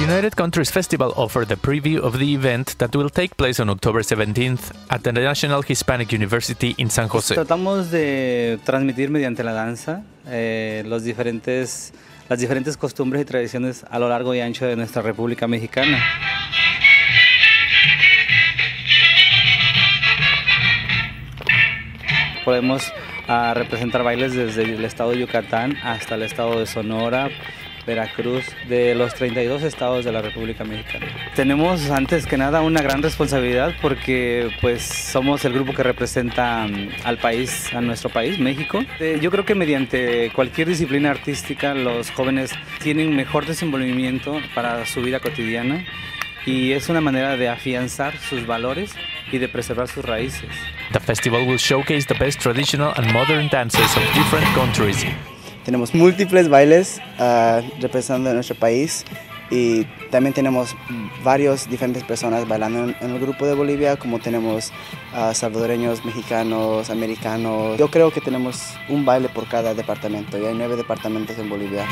United Countries Festival offered a preview of the event that will take place on October 17th at the National Hispanic University in San Jose. Tratamos de transmitir mediante la danza eh, los diferentes, las diferentes costumbres y tradiciones a lo largo y ancho de nuestra República Mexicana. Podemos ah, representar bailes desde el estado de Yucatán hasta el estado de Sonora, Veracruz, de los 32 estados de la República Mexicana. Tenemos antes que nada una gran responsabilidad porque pues somos el grupo que representa mm, al país, a nuestro país, México. Eh, yo creo que mediante cualquier disciplina artística los jóvenes tienen mejor desenvolvimiento para su vida cotidiana y es una manera de afianzar sus valores y de preservar sus raíces. The festival will showcase the best traditional and modern dances of different countries. Tenemos múltiples bailes uh, representando nuestro país y también tenemos varios diferentes personas bailando en, el grupo de Bolivia, como tenemos uh, salvadoreños, mexicanos, americanos. Yo creo que tenemos un baile por cada departamento y hay nueve departamentos en Bolivia.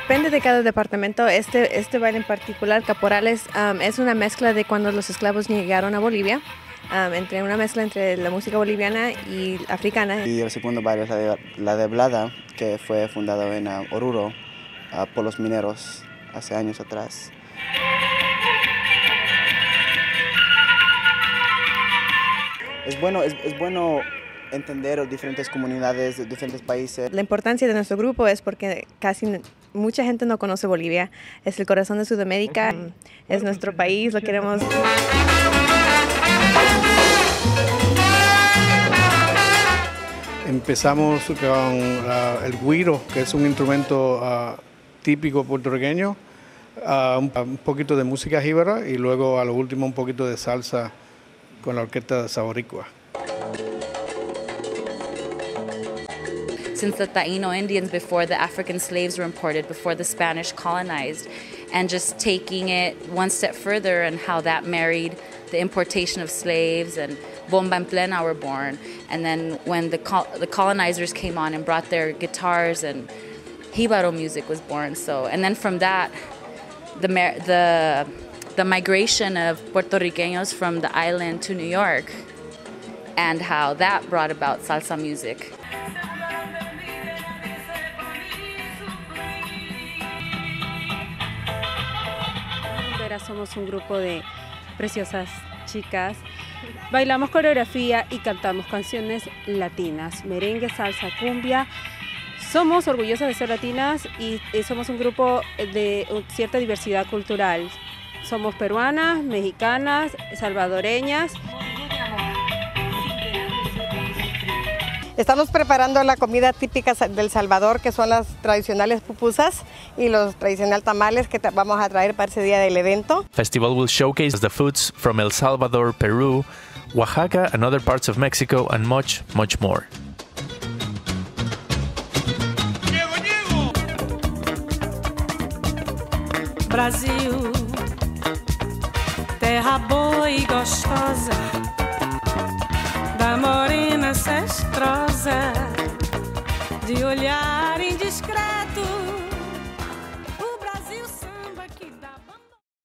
Depende de cada departamento. Este, este baile en particular, Caporales, es una mezcla de cuando los esclavos llegaron a Bolivia, um, entre una mezcla entre la música boliviana y africana. Y el segundo baile es la de, la de Blada, que fue fundado en uh, Oruro uh, por los mineros hace años atrás. Es bueno, es, es bueno entender diferentes comunidades de diferentes países. La importancia de nuestro grupo es porque casi mucha gente no conoce Bolivia. Es el corazón de Sudamérica, es nuestro país, lo queremos. Empezamos con uh, el guiro, que es un instrumento uh, típico puertorriqueño, uh, un, un, poquito de música jíbara y luego a lo último un poquito de salsa con la orquesta de Saboricua. since the Taino Indians before the African slaves were imported, before the Spanish colonized, and just taking it one step further and how that married the importation of slaves and bomba en plena were born. And then when the, col- the colonizers came on and brought their guitars and Hibaro music was born. So, and then from that, the, the, the migration of Puerto Ricanos from the island to New York and how that brought about salsa music. somos un grupo de preciosas chicas. Bailamos coreografía y cantamos canciones latinas, merengue, salsa, cumbia. Somos orgullosas de ser latinas y, somos un grupo de cierta diversidad cultural. Somos peruanas, mexicanas, salvadoreñas. Estamos preparando la comida típica del Salvador, que son las tradicionales pupusas y los tradicionales tamales que vamos a traer para ese día del evento. Festival will showcase the foods from El Salvador, Peru, Oaxaca and other parts of Mexico and much, much more. Brasil, terra boa e gostosa da morena de olhar